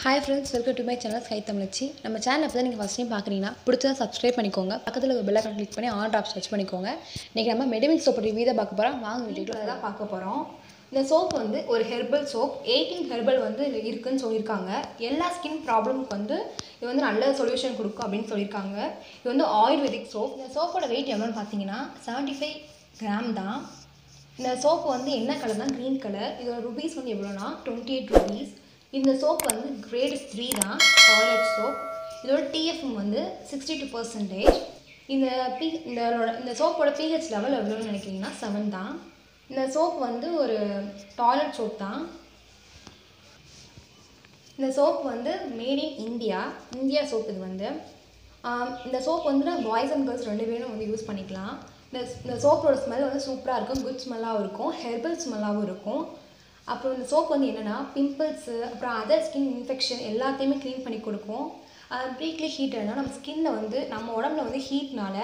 Hi friends welcome to my channel sky Tamizhachi நம்ம channel இப்போ தான் நீங்கள் ஃபஸ்ட் டைம் பார்க்குறீங்கன்னா பிடிச்சதா சப்ஸ்கிரைப் பண்ணிக்கோங்க. பக்கத்தில் ஒரு பெல்லை கிளிக் பண்ணி ஆன் ட்ராப் சர்ச் பண்ணிக்கோங்க. இன்றைக்கி நம்ம மெடிமிக் சோப் பற்றி வீதை பார்க்க போகிறோம் வாங்க வீட்டுக்கு தான் பார்க்க போகிறோம் இந்த சோப் வந்து ஒரு ஹெர்பல் சோப் எயிட்டீன் ஹெர்பல் வந்து இதில் இருக்குன்னு சொல்லியிருக்காங்க. எல்லா ஸ்கின் ப்ராப்ளமுக்கு வந்து இது வந்து நல்ல சொல்யூஷன் கொடுக்கும் அப்படின்னு சொல்லியிருக்காங்க. இது வந்து ஆயுர்வேதிக் சோப் இந்த சோப்போட வெயிட் எவ்வளோன்னு பார்த்தீங்கன்னா செவன்ட்டி ஃபைவ் கிராம் தான். இந்த சோப்பு வந்து என்ன கலர்னா க்ரீன் கலர் இதோட ருபீஸ் வந்து எவ்வளோனா டுவெண்ட்டி எயிட் ருபீஸ் இந்த சோப் வந்து கிரேட் த்ரீ தான் டாய்லெட் சோப் இதோட டிஎஃப்எம் வந்து சிக்ஸ்டி டூ பர்சன்டேஜ் இந்த பி இந்த இந்த சோப்போட பிஹெச் லெவல் எவ்வளோன்னு நினைக்கிறீங்கன்னா செவன் தான். இந்த சோப் வந்து ஒரு டாய்லெட் சோப் தான். இந்த சோப் வந்து made in India India soap இது வந்து. இந்த சோப் வந்து பாய்ஸ் அண்ட் கேர்ள்ஸ் ரெண்டு பேரும் வந்து யூஸ் பண்ணிக்கலாம். இந்த இந்த சோப்போட ஸ்மெல் வந்து சூப்பராக இருக்கும். குட் ஸ்மெல்லாகவும் இருக்கும். ஹெர்பல் ஸ்மெல்லாகவும் இருக்கும். அப்புறம் இந்த சோப் வந்து என்னென்னா பிம்பிள்ஸு அப்புறம் அதர் ஸ்கின் இன்ஃபெக்ஷன் எல்லாத்தையுமே க்ளீன் பண்ணி கொடுக்கும். ப்ரீக்லி ஹீட் நம்ம ஸ்கின்ல வந்து நம்ம உடம்புல வந்து ஹீட்னால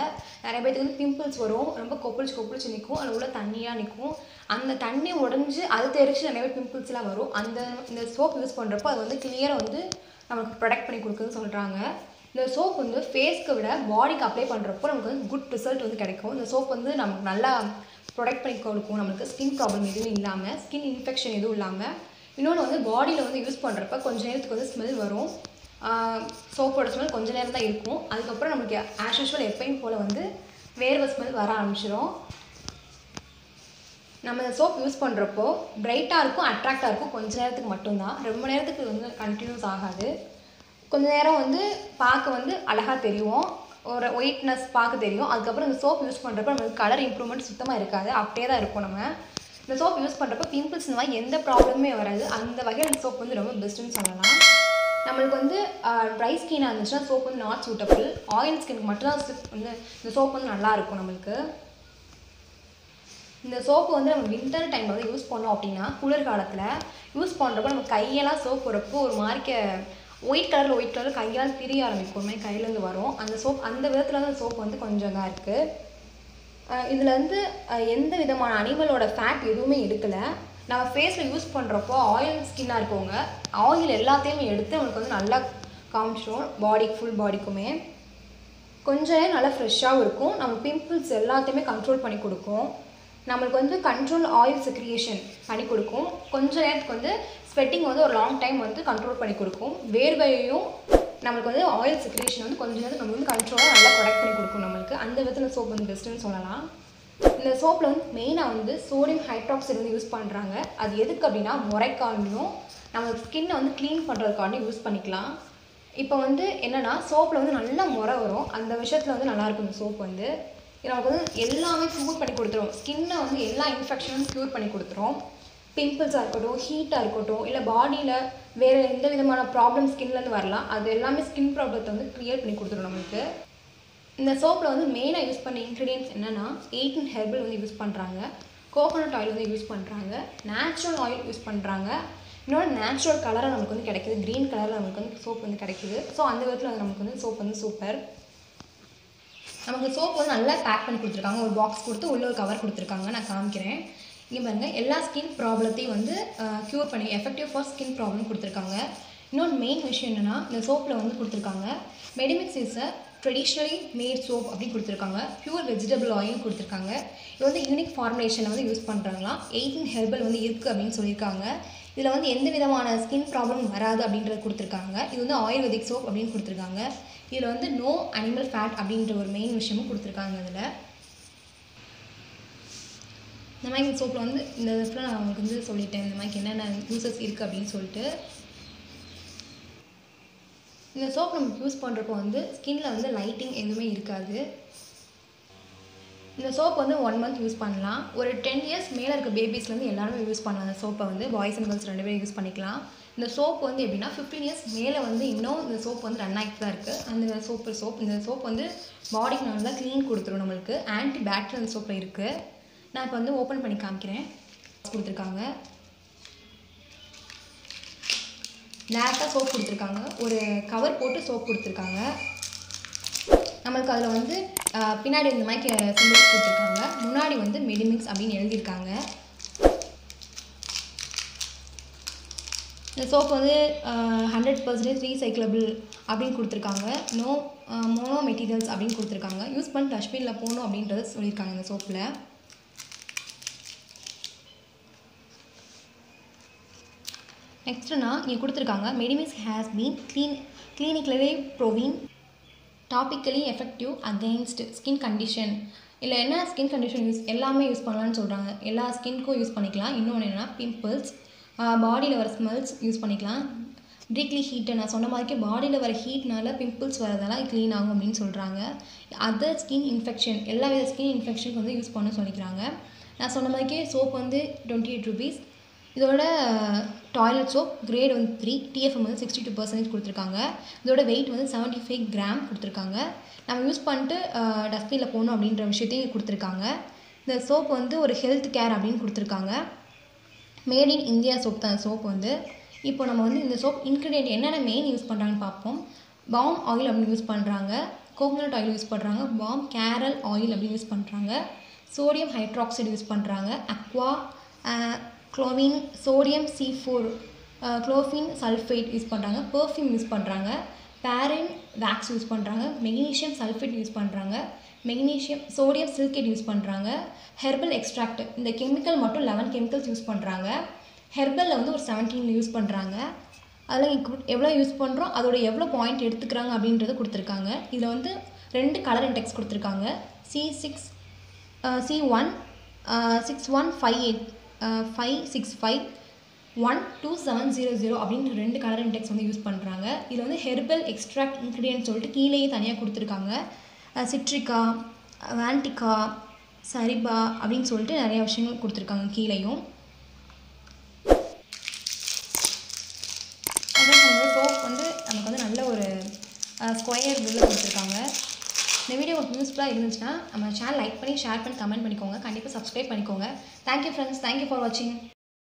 நிறைய பேருக்கு வந்து பிம்பிள்ஸ் வரும். ரொம்ப கொப்பளிச்சு கொப்பளிச்சு நிற்கும் அதில் உள்ள தண்ணியாக நிற்கும் அந்த தண்ணி உடஞ்சி அது தெரிச்சு நிறைய பேர் பிம்பிள்ஸ்லாம் வரும். அந்த இந்த சோப் யூஸ் பண்ணுறப்போ அது வந்து கிளியராக வந்து நமக்கு ப்ரொடெக்ட் பண்ணி கொடுக்குதுன்னு சொல்கிறாங்க இந்த சோப் வந்து ஃபேஸ்க்கு விட பாடிக்கு அப்ளை பண்ணுறப்போ நமக்கு வந்து குட் ரிசல்ட் வந்து கிடைக்கும். இந்த சோப் வந்து நமக்கு நல்லா ப்ரொடெக்ட் பண்ணி கொடுக்கும். நம்மளுக்கு ஸ்கின் ப்ராப்ளம் எதுவும் இல்லாமல் ஸ்கின் இன்ஃபெக்ஷன் எதுவும் இல்லாமல் இன்னொன்று வந்து பாடியில் வந்து யூஸ் பண்ணுறப்ப கொஞ்ச நேரத்துக்கு வந்து ஸ்மெல் வரும். சோப்போட ஸ்மெல் கொஞ்ச நேரம் தான் இருக்கும். அதுக்கப்புறம் நமக்கு ஆஸ் யூஷுவல் எப்பயும் போல் வந்து வேர்வை ஸ்மெல் வர ஆரம்பிச்சிடும் நம்ம இந்த சோப் யூஸ் பண்ணுறப்போ பிரைட்டாக இருக்கும் அட்ராக்டாக இருக்கும். கொஞ்ச நேரத்துக்கு மட்டும்தான். ரொம்ப நேரத்துக்கு வந்து கண்டினியூஸ் ஆகாது. கொஞ்ச நேரம் வந்து பார்க்க வந்து அழகாக தெரியும். ஒரு ஒயிட்னஸ் பார்க்க தெரியும். அதுக்கப்புறம் இந்த சோப் யூஸ் பண்ணுறப்ப நமக்கு கலர் இம்ப்ரூவ்மெண்ட் சுத்தமாக இருக்காது. அப்படியே தான் இருக்கும் நம்ம. இந்த சோப் யூஸ் பண்ணுறப்ப பிம்பிள்ஸ் இந்த மாதிரி எந்த ப்ராப்ளமே வராது. அந்த வகையில் அந்த சோப் வந்து ரொம்ப பெஸ்ட்டுன்னு சொல்லலாம். நம்மளுக்கு வந்து ட்ரை ஸ்கின்னாக இருந்துச்சுன்னா சோப் வந்து நாட் சூட்டபிள் ஆயில் ஸ்கின்க்கு மட்டும்தான் sip வந்து இந்த சோப் வந்து நல்லா இருக்கும் நம்மளுக்கு. இந்த சோப்பு வந்து நம்ம வின்டர் டைமில் வந்து யூஸ் பண்ணோம் அப்படின்னா குளிர்காலத்தில் யூஸ் பண்ணுறப்போ நம்ம கையெல்லாம் சோப் போடுறப்போ ஒரு மாதிரிக்க ஒயிட் கலரில் ஒயிட் கலர் கையால் திரிய ஆரம்பிக்கும் ஒரு மாதிரி கையிலேருந்து வரும். அந்த சோப் அந்த விதத்தில் தான் சோப் வந்து கொஞ்சம் தான் இருக்குது இதில் வந்து எந்த விதமான அனிமலோட ஃபேட் எதுவுமே எடுக்கலை. நம்ம ஃபேஸில் யூஸ் பண்ணுறப்போ ஆயில் ஸ்கின்னாக இருக்கவங்க ஆயில் எல்லாத்தையுமே எடுத்து அவனுக்கு வந்து நல்லா காமிச்சிடும் பாடிக்கு ஃபுல் பாடிக்குமே கொஞ்சம் நல்லா ஃப்ரெஷ்ஷாகவும் இருக்கும். நம்ம பிம்பிள்ஸ் எல்லாத்தையுமே கண்ட்ரோல் பண்ணி கொடுக்கும். நம்மளுக்கு வந்து கண்ட்ரோல் ஆயில் செக்ரியேஷன் பண்ணி கொடுக்கும். கொஞ்ச நேரத்துக்கு வந்து ஸ்வெட்டிங் வந்து ஒரு லாங் டைம் வந்து கண்ட்ரோல் பண்ணி கொடுக்கும். வேர்வையையும் நம்மளுக்கு வந்து ஆயில் செக்ரியேஷன் வந்து கொஞ்ச நேரத்துக்கு நம்ம வந்து கண்ட்ரோலாக நல்லா ப்ரொடக்ட் பண்ணி கொடுக்கும் நம்மளுக்கு. அந்த விதத்தில் சோப் வந்து பெஸ்ட்டுன்னு சொல்லலாம். இந்த சோப்பில் வந்து மெயினாக வந்து சோடியம் ஹைட்ராக்சைடு வந்து யூஸ் பண்ணுறாங்க அது எதுக்கு அப்படின்னா முறைக்காண்டியும் நம்ம ஸ்கின்னை வந்து க்ளீன் பண்ணுறதுக்காண்டியும் யூஸ் பண்ணிக்கலாம். இப்போ வந்து என்னென்னா சோப்பில் வந்து நல்லா முறை வரும். அந்த விஷயத்தில் வந்து நல்லாயிருக்கும் இந்த சோப் வந்து. நமக்கு வந்து எல்லாமே க்யூர் பண்ணி கொடுத்துரும். ஸ்கின்னை வந்து எல்லா இன்ஃபெக்ஷனும் க்யூர் பண்ணி கொடுத்துரும். பிம்பிள்ஸாக இருக்கட்டும் ஹீட்டாக இருக்கட்டும் இல்லை பாடியில் வேறு எந்த விதமான ப்ராப்ளம் ஸ்கின்லேருந்து வரலாம். அது எல்லாமே ஸ்கின் ப்ராப்ளத்தை வந்து க்ளியர் பண்ணி கொடுத்துரும் நம்மளுக்கு. இந்த சோப்பில் வந்து மெயினாக யூஸ் பண்ண இன்க்ரீடியன்ஸ் என்னென்னா எயிட்டின் ஹெர்பல் வந்து யூஸ் பண்ணுறாங்க கோகோனட் ஆயில் வந்து யூஸ் பண்ணுறாங்க நேச்சுரல் ஆயில் யூஸ் பண்ணுறாங்க இன்னொரு நேச்சுரல் கலராக நமக்கு வந்து கிடைக்கிது. க்ரீன் கலரில் நமக்கு வந்து சோப் வந்து கிடைக்குது. ஸோ அந்த விதத்தில் வந்து நமக்கு வந்து சோப் வந்து சூப்பர் நமக்கு சோப் வந்து நல்லா பேக் பண்ணி கொடுத்துருக்காங்க. ஒரு பாக்ஸ் கொடுத்து உள்ள ஒரு கவர் கொடுத்துருக்காங்க. நான் காமிக்கிறேன். இங்கே பாருங்க எல்லா ஸ்கின் ப்ராப்ளத்தையும் வந்து க்யூர் பண்ணி எஃபெக்டிவ் ஃபார் ஸ்கின் ப்ராப்ளம் கொடுத்துருக்காங்க. இன்னொன்று மெயின் விஷயம் என்னென்னா இந்த சோப்பில் வந்து கொடுத்துருக்காங்க. Medimix is a traditionally made soap அப்படின்னு கொடுத்துருக்காங்க. பியூர் வெஜிடபிள் ஆயில் கொடுத்துருக்காங்க. இது வந்து யூனிக் ஃபார்முலேஷனை வந்து யூஸ் பண்ணுறாங்களாம் எயிட்டின் ஹெர்பல் வந்து இருக்குது அப்படின்னு சொல்லியிருக்காங்க. இதில் வந்து எந்த விதமான ஸ்கின் ப்ராப்ளம் வராது அப்படின்றது கொடுத்துருக்காங்க. இது வந்து ஆயுர்வேதிக் சோப் அப்படின்னு கொடுத்துருக்காங்க. இதில் வந்து நோ அனிமல் ஃபேட் அப்படின்ற ஒரு மெயின் விஷயமும் கொடுத்துருக்காங்க இதில். இந்த மாதிரி சோப்பில் வந்து இந்த இதில் நான் உங்களுக்கு வந்து சொல்லிட்டேன் இந்த மாதிரி என்னென்ன யூசஸ் இருக்குது அப்படின்னு சொல்லிட்டு. இந்த சோப் நம்ம யூஸ் பண்ணுறப்போ வந்து ஸ்கின்ல வந்து லைட்டிங் எதுவுமே இருக்காது. இந்த சோப் வந்து ஒன் மந்த் யூஸ் பண்ணலாம். ஒரு டென் இயர்ஸ் மேலே இருக்க பேபிஸ்லேருந்து எல்லாருமே யூஸ் பண்ணலாம். அந்த சோப்பை வந்து பாய்ஸ் அண்ட் கேர்ள்ஸ் ரெண்டு பேரும் யூஸ் பண்ணிக்கலாம். இந்த சோப் வந்து எப்படின்னா ஃபிஃப்டீன் இயர்ஸ் மேலே வந்து இன்னும் இந்த சோப் வந்து ரன் ஆகிட்டு தான் இருக்குது அந்த சோப்பு சோப் இந்த சோப் வந்து பாடிக்கு நல்லா க்ளீன் கொடுத்துரும் நம்மளுக்கு. ஆன்டி பேக்டீரியல் அந்த சோப்பில் இருக்குது நான் இப்போ வந்து ஓப்பன் பண்ணி காமிக்கிறேன். கொடுத்துருக்காங்க. லேட்டாக சோப் கொடுத்துருக்காங்க. ஒரு கவர் போட்டு சோப் கொடுத்துருக்காங்க. நம்மளுக்கு அதில் வந்து பின்னாடி இந்த மாதிரி சிம்பிள்ஸ் கொடுத்துருக்காங்க. முன்னாடி வந்து மெடிமிக்ஸ் அப்படின்னு எழுதியிருக்காங்க. இந்த சோப் வந்து ஹண்ட்ரட் பர்சன்டேஜ் ரீசைக்கிளபிள் அப்படின்னு கொடுத்துருக்காங்க. நோ மோனோ uh, மெட்டீரியல்ஸ் அப்படின்னு கொடுத்துருக்காங்க. யூஸ் பண்ணி டஸ்ட்பினில் போகணும் அப்படின்றத சொல்லியிருக்காங்க இந்த சோப்பில் நெக்ஸ்ட்டுனா இங்கே கொடுத்துருக்காங்க. Medimix has been clean clinically proven topically effective against skin condition இல்லை என்ன ஸ்கின் கண்டிஷன் யூஸ் எல்லாமே யூஸ் பண்ணலான்னு சொல்கிறாங்க எல்லா ஸ்கின்க்கும் யூஸ் பண்ணிக்கலாம். இன்னொன்று என்னென்னா பிம்பிள்ஸ் பாடியில் வர ஸ்மெல்ஸ் யூஸ் பண்ணிக்கலாம். ப்ரீக்லி ஹீட்டை நான் சொன்ன மாதிரிக்கே பாடியில் வர ஹீட்னால பிம்பிள்ஸ் வரதெல்லாம் க்ளீன் ஆகும் அப்படின்னு சொல்கிறாங்க அதர் ஸ்கின் இன்ஃபெக்ஷன் எல்லா வித ஸ்கின் இன்ஃபெக்ஷனுக்கு வந்து யூஸ் பண்ண சொல்லிக்கிறாங்க. நான் சொன்ன மாதிரிக்கே சோப் வந்து டுவெண்ட்டி எயிட் ருபீஸ் இதோட டாய்லெட் சோப் கிரேட் வந்து த்ரீ டிஎஃப்எம் வந்து சிக்ஸ்டி டூ பர்சன்டேஜ் கொடுத்துருக்காங்க. இதோட வெயிட் வந்து செவன்ட்டி ஃபைவ் கிராம் கொடுத்துருக்காங்க. நம்ம யூஸ் பண்ணிட்டு டஸ்ட்பினில் போகணும் அப்படின்ற விஷயத்தையும் கொடுத்துருக்காங்க. இந்த சோப் வந்து ஒரு ஹெல்த் கேர் அப்படின்னு கொடுத்துருக்காங்க. மேட் இன் இந்தியா சோப் தான் சோப் வந்து. இப்போ நம்ம வந்து இந்த சோப் இன்க்ரீடியன்ட் என்னென்ன மெயின் யூஸ் பண்ணுறாங்கன்னு பார்ப்போம். பாம் ஆயில் அப்படின்னு யூஸ் பண்ணுறாங்க கோகோனட் ஆயில் யூஸ் பண்ணுறாங்க பாம் கேரல் ஆயில் அப்படின்னு யூஸ் பண்ணுறாங்க சோடியம் ஹைட்ராக்சைடு யூஸ் பண்ணுறாங்க aqua glycerin sodium C four olefin sulphate use பண்ணுறாங்க பெர்ஃப்யூம் யூஸ் பண்ணுறாங்க பேரின் வேக்ஸ் யூஸ் பண்ணுறாங்க மெக்னீஷியம் சல்ஃபேட் யூஸ் பண்ணுறாங்க மெக்னீஷியம் சோடியம் சில்கேட் யூஸ் பண்ணுறாங்க ஹெர்பல் எக்ஸ்ட்ராக்ட் இந்த கெமிக்கல் மட்டும் லெவன் கெமிக்கல்ஸ் யூஸ் பண்ணுறாங்க ஹெர்பலில் வந்து ஒரு செவன்டீன் யூஸ் பண்ணுறாங்க அதில் எவ்வளோ யூஸ் பண்ணுறோம் அதோட எவ்வளோ பாயிண்ட் எடுத்துக்கிறாங்க அப்படின்றத கொடுத்துருக்காங்க. இதில் வந்து ரெண்டு கலர் இன்டெக்ஸ் கொடுத்துருக்காங்க. C six C one six one five eight five six five one two seven zero zero அப்படின்னு ரெண்டு கலர் இன்டெக்ஸ் வந்து யூஸ் பண்ணுறாங்க இதில் வந்து ஹெர்பல் எக்ஸ்ட்ராக்ட் இன்க்ரீடியன்ட் சொல்லிட்டு கீழேயே தனியாக கொடுத்துருக்காங்க. சிட்ரிக்கா வேண்டிகா சரிபா அப்படின்னு சொல்லிட்டு நிறைய விஷயங்கள் கொடுத்துருக்காங்க கீழேயும். வந்து சோப் வந்து நமக்கு வந்து நல்ல ஒரு ஸ்கொயர் பில்லு கொடுத்துருக்காங்க. இந்த வீடியோ உங்களுக்கு யூஸ்ஃபுல்லாக இருந்துச்சுன்னா நம்ம சேனல் லைக் பண்ணி ஷேர் பண்ணி கமெண்ட் பண்ணிக்கோங்க. கண்டிப்பாக சப்ஸ்கிரைப் பண்ணிக்கோங்க. தேங்க்யூ ஃப்ரெண்ட்ஸ் தேங்க்யூ ஃபார் வாட்சிங்